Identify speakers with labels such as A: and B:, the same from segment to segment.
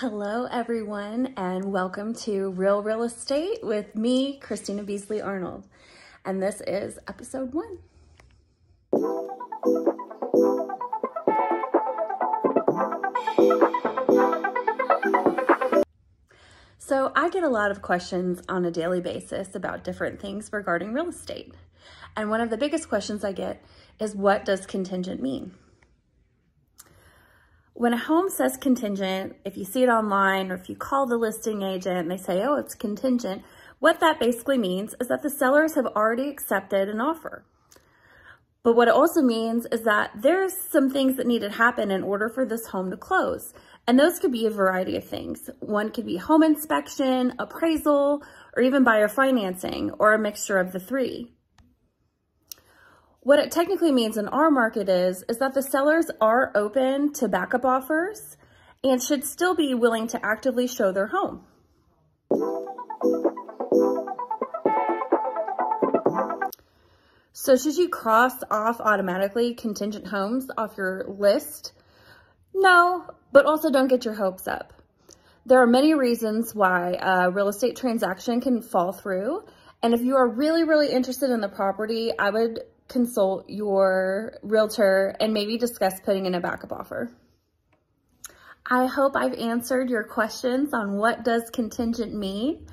A: Hello, everyone, and welcome to Real Real Estate with me, Kristina Beasley Arnold. And this is episode one. So, I get a lot of questions on a daily basis about different things regarding real estate. And one of the biggest questions I get is what does contingent mean? When a home says contingent, if you see it online or if you call the listing agent and they say, oh, it's contingent, what that basically means is that the sellers have already accepted an offer. But what it also means is that there's some things that need to happen in order for this home to close. And those could be a variety of things. One could be home inspection, appraisal, or even buyer financing, or a mixture of the three. What it technically means in our market is, is that the sellers are open to backup offers and should still be willing to actively show their home. So should you cross off automatically contingent homes off your list? No, but also don't get your hopes up. There are many reasons why a real estate transaction can fall through. And if you are really, really interested in the property, I would consult your realtor and maybe discuss putting in a backup offer. I hope I've answered your questions on what does contingent mean.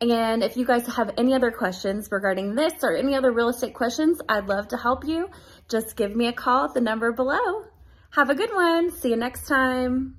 A: And if you guys have any other questions regarding this or any other real estate questions, I'd love to help you. Just give me a call at the number below. Have a good one. See you next time.